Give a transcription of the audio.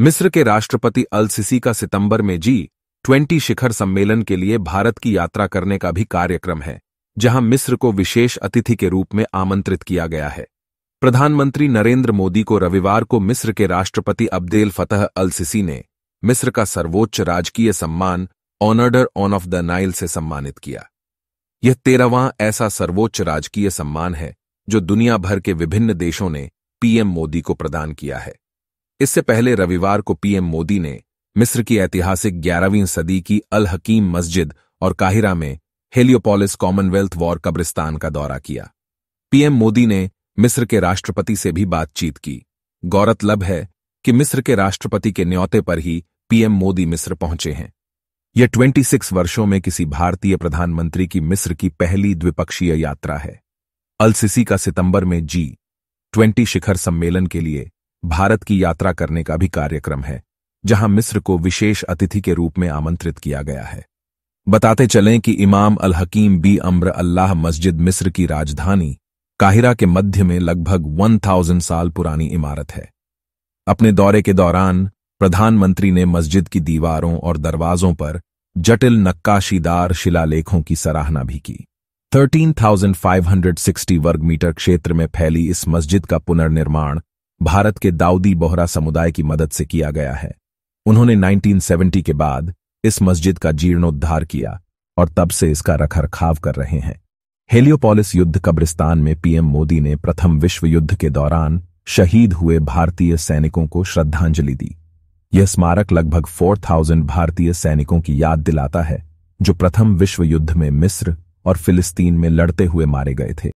मिस्र के राष्ट्रपति अल सिसी का सितंबर में जी ट्वेंटी शिखर सम्मेलन के लिए भारत की यात्रा करने का भी कार्यक्रम है, जहाँ मिस्र को विशेष अतिथि के रूप में आमंत्रित किया गया है। प्रधानमंत्री नरेंद्र मोदी को रविवार को मिस्र के राष्ट्रपति अब्देल फतह अल सिसी ने मिस्र का सर्वोच्च राजकीय सम्मान, ऑनर्डर ऑन ऑफ़ द नाइल से सम्मानित किया। यह तेरहवां ऐसा सर्वोच्च राजकीय सम्मान है, जो दुनिया भर के विभिन्न देशों ने पीएम मोदी को प्रदान किया है। इससे पहले रविवार को पीएम मोदी ने मिस्र की ऐतिहासिक ग्यारहवीं सदी की अल हकीम मस्जिद और काहिरा में हेलियोपोलिस कॉमनवेल्थ वॉर कब्रिस्तान का दौरा किया। पीएम मोदी ने मिस्र के राष्ट्रपति से भी बातचीत की। गौरतलब है कि मिस्र के राष्ट्रपति के न्यौते पर ही पीएम मोदी मिस्र पहुँचे हैं। यह 26 वर्षों में किसी भारतीय प्रधानमंत्री की मिस्र की पहली द्विपक्षीय यात्रा है। अलसिसी का सितंबर में जी ट्वेंटी शिखर सम्मेलन के लिए भारत की यात्रा करने का भी कार्यक्रम है जहाँ मिस्र को विशेष अतिथि के रूप में आमंत्रित किया गया है। बताते चलें कि इमाम अल हकीम बी अम्र अल्लाह मस्जिद मिस्र की राजधानी काहिरा के मध्य में लगभग 1000 साल पुरानी इमारत है। अपने दौरे के दौरान प्रधानमंत्री ने मस्जिद की दीवारों और दरवाजों पर जटिल नक्काशीदार शिलालेखों की सराहना भी की। 13,560 वर्ग मीटर क्षेत्र में फैली इस मस्जिद का पुनर्निर्माण भारत के दाऊदी बोहरा समुदाय की मदद से किया गया है। उन्होंने 1970 के बाद इस मस्जिद का जीर्णोद्धार किया और तब से इसका रखरखाव कर रहे हैं। हेलियोपोलिस युद्ध कब्रिस्तान में पीएम मोदी ने प्रथम विश्व युद्ध के दौरान शहीद हुए भारतीय सैनिकों को श्रद्धांजलि दी। यह स्मारक लगभग 4000 भारतीय सैनिकों की याद दिलाता है, जो प्रथम विश्व युद्ध में मिस्र और फिलिस्तीन में लड़ते हुए मारे गए थे।